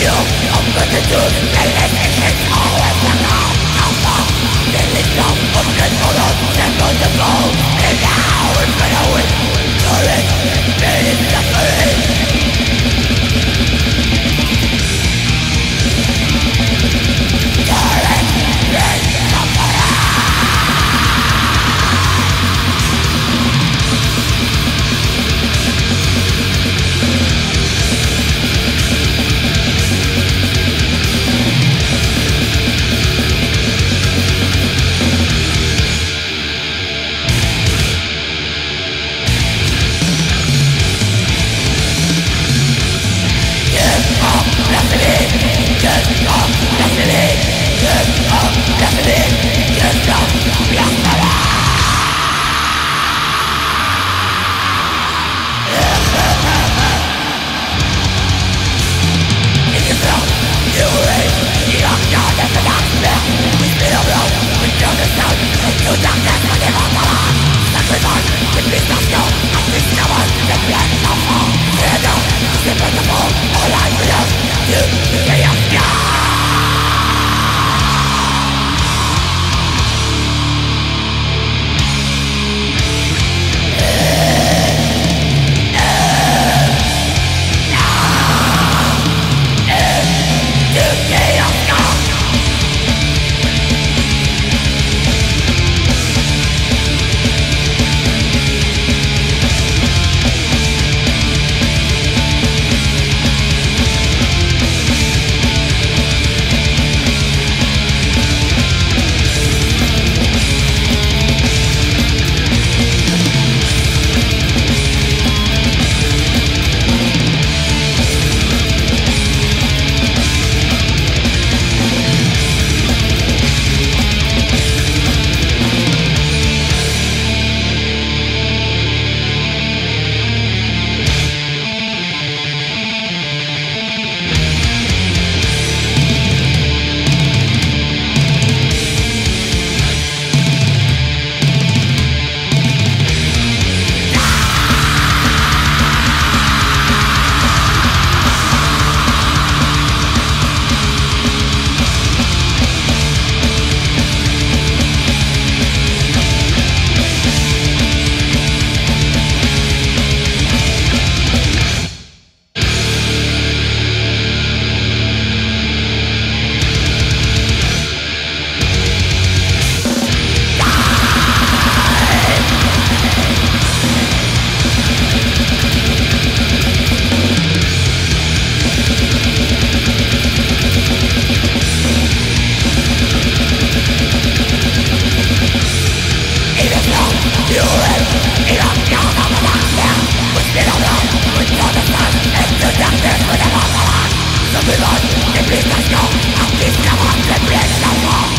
you Không có thể tưởng đây là sẽ hết to be lost If please let go, I'll the